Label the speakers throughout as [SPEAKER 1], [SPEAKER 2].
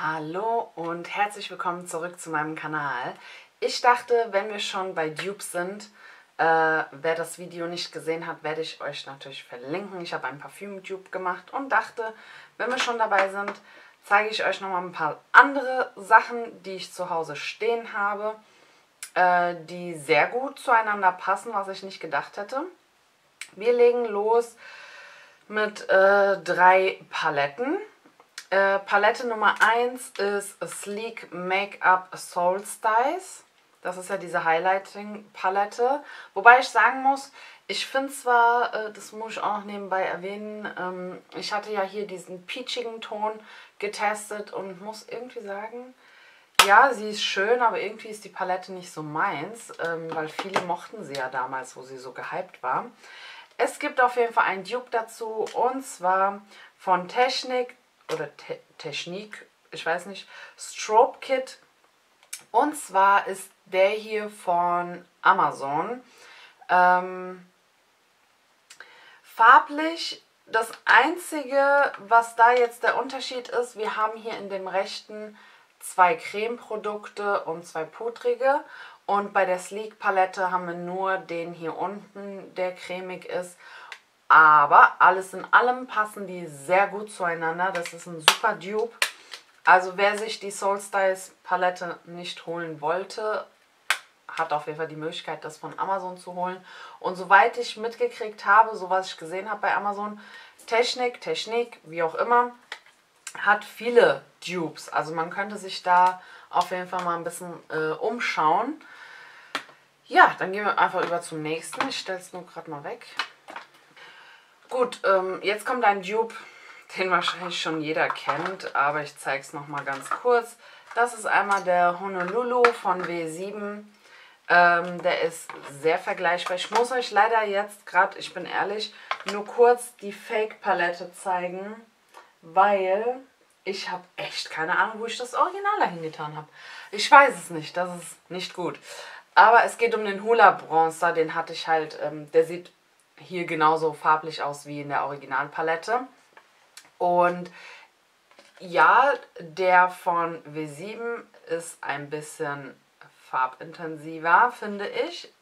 [SPEAKER 1] Hallo und herzlich willkommen zurück zu meinem Kanal. Ich dachte, wenn wir schon bei Dupes sind, äh, wer das Video nicht gesehen hat, werde ich euch natürlich verlinken. Ich habe ein Parfüm-Dupe gemacht und dachte, wenn wir schon dabei sind, zeige ich euch nochmal ein paar andere Sachen, die ich zu Hause stehen habe, äh, die sehr gut zueinander passen, was ich nicht gedacht hätte. Wir legen los mit äh, drei Paletten. Äh, Palette Nummer 1 ist Sleek Make-up Solstice. Das ist ja diese Highlighting-Palette. Wobei ich sagen muss, ich finde zwar, äh, das muss ich auch noch nebenbei erwähnen, ähm, ich hatte ja hier diesen peachigen Ton getestet und muss irgendwie sagen, ja, sie ist schön, aber irgendwie ist die Palette nicht so meins, ähm, weil viele mochten sie ja damals, wo sie so gehypt war. Es gibt auf jeden Fall einen Dupe dazu und zwar von Technik oder Te Technik, ich weiß nicht, Strobe Kit. Und zwar ist der hier von Amazon. Ähm, farblich, das einzige, was da jetzt der Unterschied ist, wir haben hier in dem rechten zwei Cremeprodukte und zwei pudrige. Und bei der Sleek Palette haben wir nur den hier unten, der cremig ist aber alles in allem passen die sehr gut zueinander. Das ist ein super Dupe. Also wer sich die Soul Styles Palette nicht holen wollte, hat auf jeden Fall die Möglichkeit, das von Amazon zu holen. Und soweit ich mitgekriegt habe, so was ich gesehen habe bei Amazon, Technik, Technik, wie auch immer, hat viele Dupes. Also man könnte sich da auf jeden Fall mal ein bisschen äh, umschauen. Ja, dann gehen wir einfach über zum nächsten. Ich stelle es nur gerade mal weg. Gut, ähm, jetzt kommt ein Dupe, den wahrscheinlich schon jeder kennt, aber ich zeige es nochmal ganz kurz. Das ist einmal der Honolulu von W7. Ähm, der ist sehr vergleichbar. Ich muss euch leider jetzt gerade, ich bin ehrlich, nur kurz die Fake-Palette zeigen, weil ich habe echt keine Ahnung, wo ich das Original dahin getan habe. Ich weiß es nicht, das ist nicht gut. Aber es geht um den Hula Bronzer, den hatte ich halt, ähm, der sieht hier genauso farblich aus wie in der Originalpalette. Und ja, der von W7 ist ein bisschen farbintensiver, finde ich.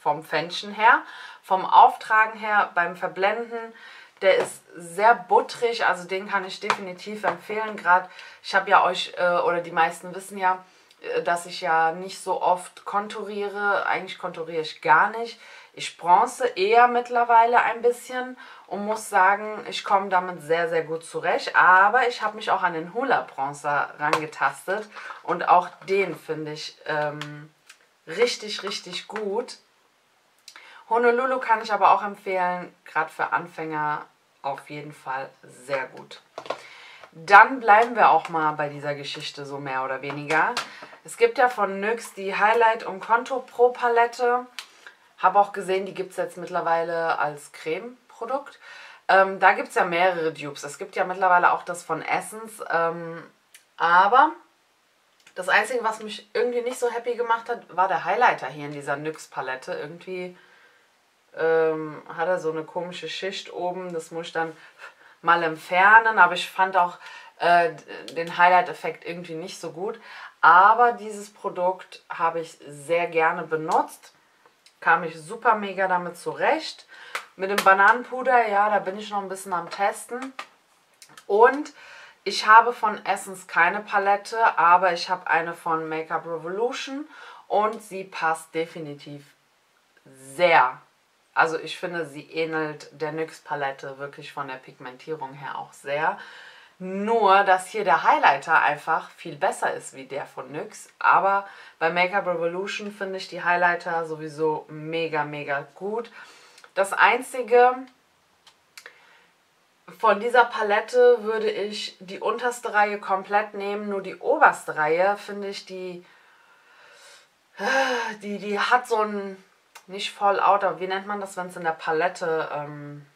[SPEAKER 1] Vom Fännchen her. Vom Auftragen her, beim Verblenden, der ist sehr buttrig, also den kann ich definitiv empfehlen. Gerade, ich habe ja euch, äh, oder die meisten wissen ja, äh, dass ich ja nicht so oft konturiere. Eigentlich konturiere ich gar nicht. Ich bronze eher mittlerweile ein bisschen und muss sagen, ich komme damit sehr, sehr gut zurecht. Aber ich habe mich auch an den Hula Bronzer rangetastet und auch den finde ich ähm, richtig, richtig gut. Honolulu kann ich aber auch empfehlen, gerade für Anfänger auf jeden Fall sehr gut. Dann bleiben wir auch mal bei dieser Geschichte so mehr oder weniger. Es gibt ja von NYX die Highlight und Konto Pro Palette. Habe auch gesehen, die gibt es jetzt mittlerweile als Creme-Produkt. Ähm, da gibt es ja mehrere Dupes. Es gibt ja mittlerweile auch das von Essence. Ähm, aber das Einzige, was mich irgendwie nicht so happy gemacht hat, war der Highlighter hier in dieser NYX-Palette. Irgendwie ähm, hat er so eine komische Schicht oben. Das muss ich dann mal entfernen. Aber ich fand auch äh, den Highlight-Effekt irgendwie nicht so gut. Aber dieses Produkt habe ich sehr gerne benutzt kam ich super mega damit zurecht. Mit dem Bananenpuder, ja, da bin ich noch ein bisschen am Testen. Und ich habe von Essence keine Palette, aber ich habe eine von Make-up Revolution und sie passt definitiv sehr. Also ich finde, sie ähnelt der NYX Palette wirklich von der Pigmentierung her auch sehr. Nur, dass hier der Highlighter einfach viel besser ist wie der von NYX. Aber bei Make-up Revolution finde ich die Highlighter sowieso mega, mega gut. Das Einzige, von dieser Palette würde ich die unterste Reihe komplett nehmen. Nur die oberste Reihe finde ich, die, die, die hat so ein, nicht Fallout, aber wie nennt man das, wenn es in der Palette ähm,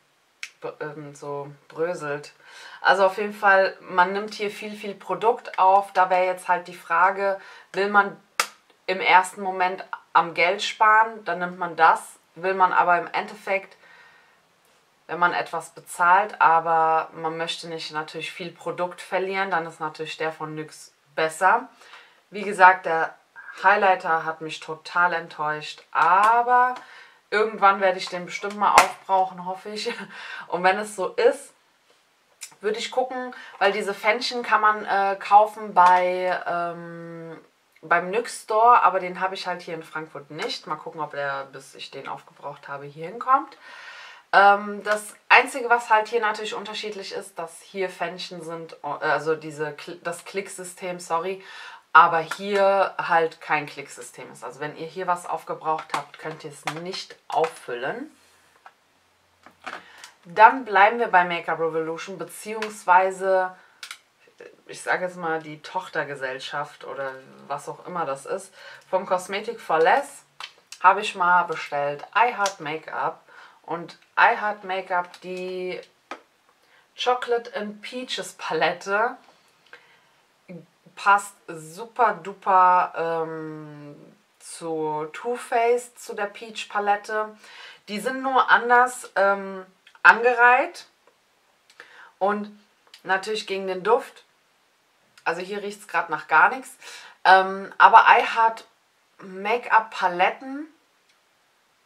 [SPEAKER 1] ähm, so bröselt. Also auf jeden Fall, man nimmt hier viel, viel Produkt auf. Da wäre jetzt halt die Frage, will man im ersten Moment am Geld sparen, dann nimmt man das. Will man aber im Endeffekt wenn man etwas bezahlt, aber man möchte nicht natürlich viel Produkt verlieren, dann ist natürlich der von NYX besser. Wie gesagt, der Highlighter hat mich total enttäuscht, aber irgendwann werde ich den bestimmt mal aufbrauchen, hoffe ich. Und wenn es so ist, würde ich gucken, weil diese Fännchen kann man äh, kaufen bei ähm, beim NYX Store, aber den habe ich halt hier in Frankfurt nicht. Mal gucken, ob der, bis ich den aufgebraucht habe, hier hinkommt. Ähm, das Einzige, was halt hier natürlich unterschiedlich ist, dass hier Fännchen sind, also diese, das Klicksystem, sorry, aber hier halt kein Klicksystem ist. Also wenn ihr hier was aufgebraucht habt, könnt ihr es nicht auffüllen. Dann bleiben wir bei Make-up Revolution, beziehungsweise, ich sage jetzt mal, die Tochtergesellschaft oder was auch immer das ist. Von Cosmetic for Less habe ich mal bestellt I Heart Make-up. Und I Heart Make-up, die Chocolate and Peaches Palette, passt super duper ähm, zu Too Faced, zu der Peach Palette. Die sind nur anders ähm, angereiht und natürlich gegen den Duft. Also hier riecht es gerade nach gar nichts. Ähm, aber I Heart Make-up Paletten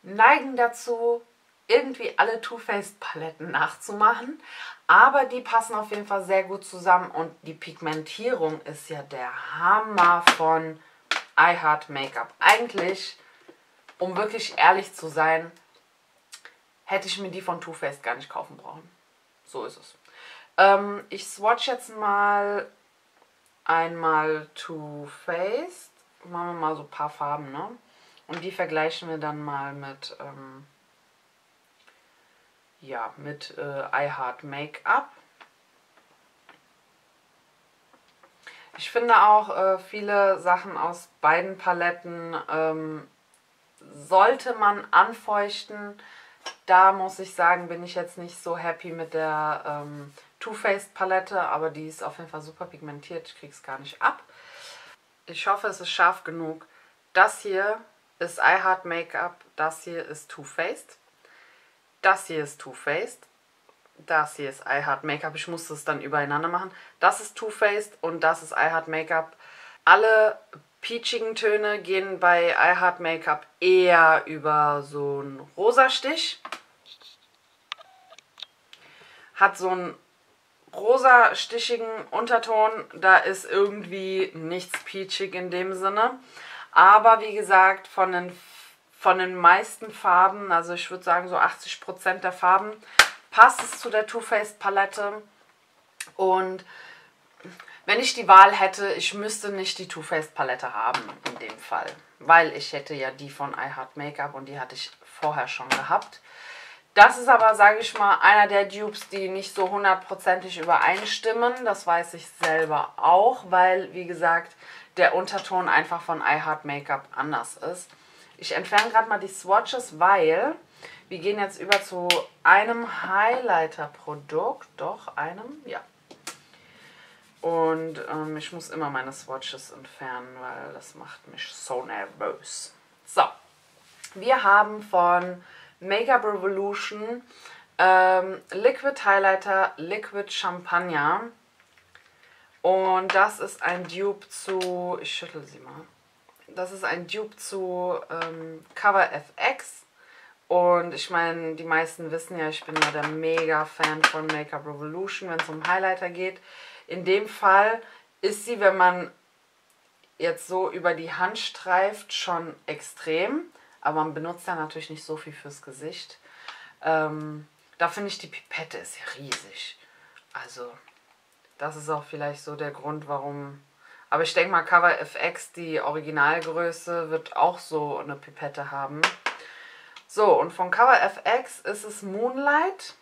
[SPEAKER 1] neigen dazu, irgendwie alle Too Faced Paletten nachzumachen. Aber die passen auf jeden Fall sehr gut zusammen und die Pigmentierung ist ja der Hammer von I Heart Make-up. Eigentlich, um wirklich ehrlich zu sein, hätte ich mir die von Too Faced gar nicht kaufen brauchen. So ist es. Ähm, ich swatch jetzt mal einmal Too Faced. Machen wir mal so ein paar Farben, ne? Und die vergleichen wir dann mal mit... Ähm, ja, mit äh, I Heart Make-up. Ich finde auch äh, viele Sachen aus beiden Paletten ähm, sollte man anfeuchten. Da muss ich sagen, bin ich jetzt nicht so happy mit der ähm, Too Faced Palette, aber die ist auf jeden Fall super pigmentiert. Ich kriege es gar nicht ab. Ich hoffe, es ist scharf genug. Das hier ist I Heart Make-up, das hier ist Too Faced. Das hier ist Too Faced. Das hier ist I Heart Make-up. Ich musste es dann übereinander machen. Das ist Too Faced und das ist I Heart Make-up. Alle peachigen Töne gehen bei I Heart Make-up eher über so einen rosa Stich. Hat so einen rosa stichigen Unterton. Da ist irgendwie nichts peachig in dem Sinne. Aber wie gesagt, von den von den meisten Farben, also ich würde sagen so 80% der Farben, passt es zu der Too Faced Palette. Und wenn ich die Wahl hätte, ich müsste nicht die Too Faced Palette haben in dem Fall. Weil ich hätte ja die von I Heart Make-up und die hatte ich vorher schon gehabt. Das ist aber, sage ich mal, einer der Dupes, die nicht so hundertprozentig übereinstimmen. Das weiß ich selber auch, weil, wie gesagt, der Unterton einfach von I Heart Make-up anders ist. Ich entferne gerade mal die Swatches, weil wir gehen jetzt über zu einem Highlighter-Produkt. Doch, einem, ja. Und ähm, ich muss immer meine Swatches entfernen, weil das macht mich so nervös. So, wir haben von Make-up Revolution ähm, Liquid Highlighter Liquid Champagner. Und das ist ein Dupe zu, ich schüttel sie mal. Das ist ein Dupe zu ähm, Cover FX. Und ich meine, die meisten wissen ja, ich bin ja der Mega-Fan von Make-up Revolution, wenn es um Highlighter geht. In dem Fall ist sie, wenn man jetzt so über die Hand streift, schon extrem. Aber man benutzt ja natürlich nicht so viel fürs Gesicht. Ähm, da finde ich, die Pipette ist ja riesig. Also, das ist auch vielleicht so der Grund, warum aber ich denke mal, Cover FX, die Originalgröße, wird auch so eine Pipette haben. So, und von Cover FX ist es Moonlight.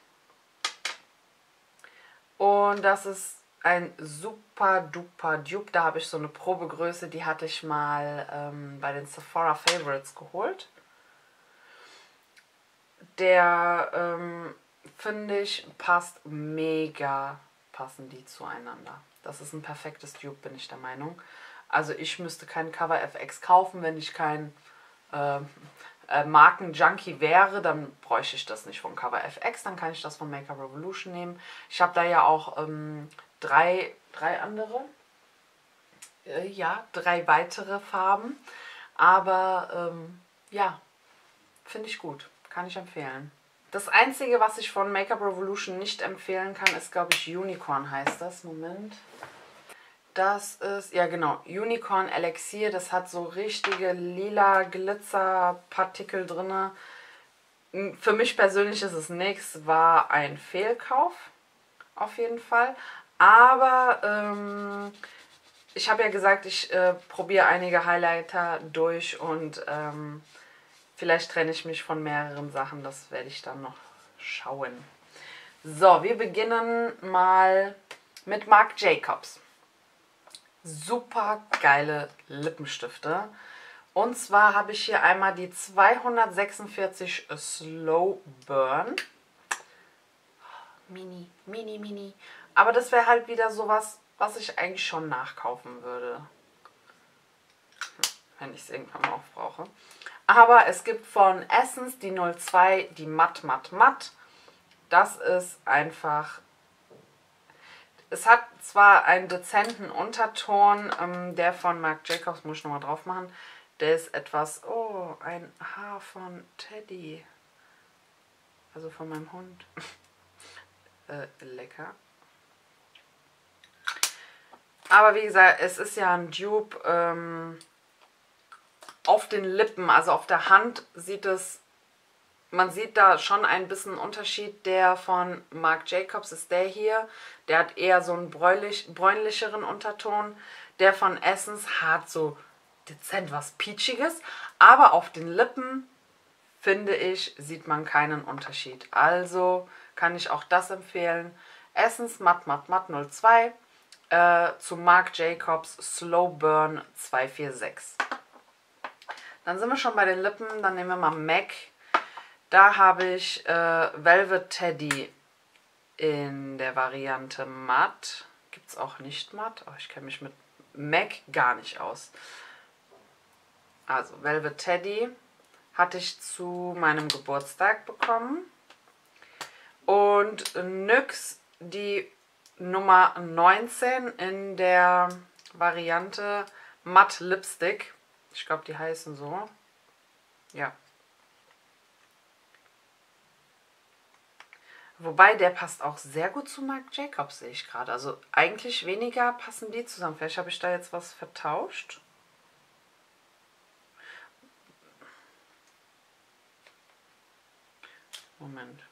[SPEAKER 1] Und das ist ein super duper Dupe. Da habe ich so eine Probegröße, die hatte ich mal ähm, bei den Sephora Favorites geholt. Der, ähm, finde ich, passt mega, passen die zueinander. Das ist ein perfektes Dupe, bin ich der Meinung. Also ich müsste kein Cover FX kaufen, wenn ich kein, äh, äh, Markenjunkie wäre, dann bräuchte ich das nicht von Cover FX, dann kann ich das von Makeup Revolution nehmen. Ich habe da ja auch ähm, drei, drei andere, äh, ja, drei weitere Farben, aber ähm, ja, finde ich gut, kann ich empfehlen. Das einzige, was ich von Makeup Revolution nicht empfehlen kann, ist, glaube ich, Unicorn heißt das. Moment. Das ist, ja genau, Unicorn Elixier. Das hat so richtige lila Glitzerpartikel drin. Für mich persönlich ist es nichts, war ein Fehlkauf. Auf jeden Fall. Aber ähm, ich habe ja gesagt, ich äh, probiere einige Highlighter durch und ähm, vielleicht trenne ich mich von mehreren Sachen. Das werde ich dann noch schauen. So, wir beginnen mal mit Marc Jacobs super geile Lippenstifte. Und zwar habe ich hier einmal die 246 Slow Burn. Mini, mini, mini. Aber das wäre halt wieder sowas, was ich eigentlich schon nachkaufen würde. Wenn ich es irgendwann mal aufbrauche. Aber es gibt von Essence die 02, die Matt, Matt, Matt. Das ist einfach es hat zwar einen dezenten Unterton, ähm, der von Marc Jacobs, muss ich nochmal drauf machen. Der ist etwas, oh, ein Haar von Teddy. Also von meinem Hund. äh, lecker. Aber wie gesagt, es ist ja ein Dupe. Ähm, auf den Lippen, also auf der Hand, sieht es man sieht da schon ein bisschen Unterschied. Der von Marc Jacobs ist der hier. Der hat eher so einen bräunlich, bräunlicheren Unterton. Der von Essence hat so dezent was Peachiges. Aber auf den Lippen, finde ich, sieht man keinen Unterschied. Also kann ich auch das empfehlen. Essence Matt Matt Matt 02 äh, zu Marc Jacobs Slow Burn 246. Dann sind wir schon bei den Lippen. Dann nehmen wir mal MAC da habe ich äh, Velvet Teddy in der Variante matt. Gibt es auch nicht matt. Oh, ich kenne mich mit MAC gar nicht aus. Also Velvet Teddy hatte ich zu meinem Geburtstag bekommen. Und NYX die Nummer 19 in der Variante Matt Lipstick. Ich glaube, die heißen so. Ja. Wobei, der passt auch sehr gut zu Marc Jacobs, sehe ich gerade. Also eigentlich weniger passen die zusammen. Vielleicht habe ich da jetzt was vertauscht. Moment.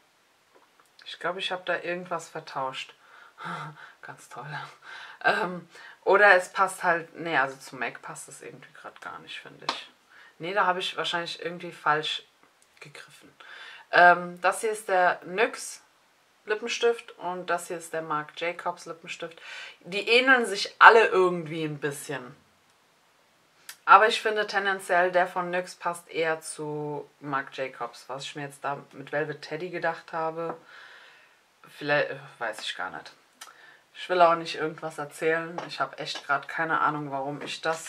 [SPEAKER 1] Ich glaube, ich habe da irgendwas vertauscht. Ganz toll. Ähm, oder es passt halt, nee, also zu Mac passt es irgendwie gerade gar nicht, finde ich. Nee, da habe ich wahrscheinlich irgendwie falsch gegriffen. Ähm, das hier ist der NYX Lippenstift und das hier ist der Marc Jacobs Lippenstift. Die ähneln sich alle irgendwie ein bisschen. Aber ich finde tendenziell der von NYX passt eher zu Marc Jacobs. Was ich mir jetzt da mit Velvet Teddy gedacht habe, vielleicht äh, weiß ich gar nicht. Ich will auch nicht irgendwas erzählen. Ich habe echt gerade keine Ahnung, warum ich das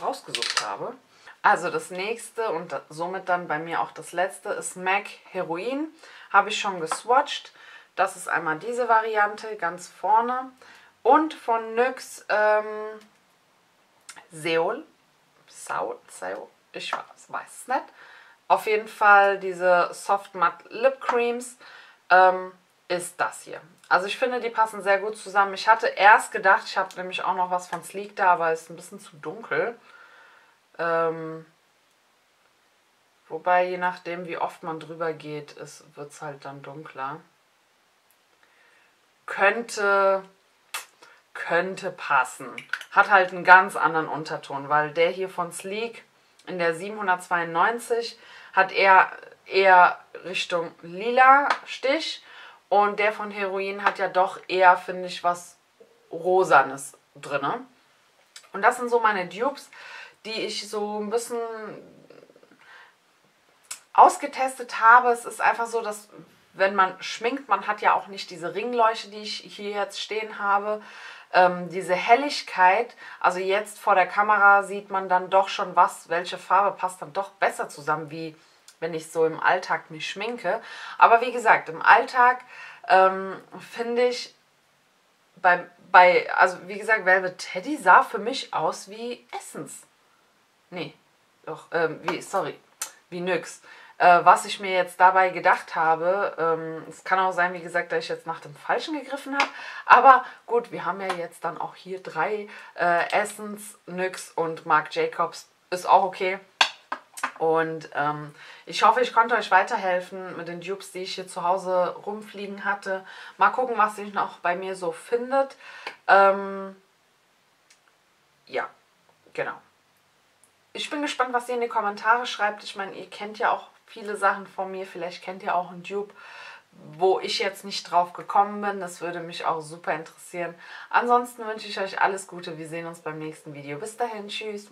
[SPEAKER 1] rausgesucht habe. Also das nächste und somit dann bei mir auch das letzte ist MAC Heroin. Habe ich schon geswatcht. Das ist einmal diese Variante ganz vorne. Und von NYX ähm, Seol. Saul, Seol, ich weiß es nicht. Auf jeden Fall diese Soft Matte Lip Creams ähm, ist das hier. Also ich finde, die passen sehr gut zusammen. Ich hatte erst gedacht, ich habe nämlich auch noch was von Sleek da, aber es ist ein bisschen zu dunkel. Ähm, wobei, je nachdem, wie oft man drüber geht, wird es halt dann dunkler könnte, könnte passen. Hat halt einen ganz anderen Unterton, weil der hier von Sleek in der 792 hat eher, eher Richtung lila Stich und der von Heroin hat ja doch eher, finde ich, was Rosanes drin. Und das sind so meine Dupes, die ich so ein bisschen ausgetestet habe. Es ist einfach so, dass wenn man schminkt, man hat ja auch nicht diese Ringleuchte, die ich hier jetzt stehen habe, ähm, diese Helligkeit, also jetzt vor der Kamera sieht man dann doch schon was, welche Farbe passt dann doch besser zusammen, wie wenn ich so im Alltag mich schminke. Aber wie gesagt, im Alltag ähm, finde ich bei, bei, also wie gesagt, Velvet Teddy sah für mich aus wie Essence. Nee, doch, ähm, wie, sorry, wie nix. Äh, was ich mir jetzt dabei gedacht habe, ähm, es kann auch sein, wie gesagt, dass ich jetzt nach dem Falschen gegriffen habe. Aber gut, wir haben ja jetzt dann auch hier drei äh, Essence, NYX und Marc Jacobs. Ist auch okay. Und ähm, ich hoffe, ich konnte euch weiterhelfen mit den Dupes, die ich hier zu Hause rumfliegen hatte. Mal gucken, was sich noch bei mir so findet. Ähm, ja, genau. Ich bin gespannt, was ihr in die Kommentare schreibt. Ich meine, ihr kennt ja auch viele Sachen von mir. Vielleicht kennt ihr auch einen Dupe, wo ich jetzt nicht drauf gekommen bin. Das würde mich auch super interessieren. Ansonsten wünsche ich euch alles Gute. Wir sehen uns beim nächsten Video. Bis dahin, tschüss.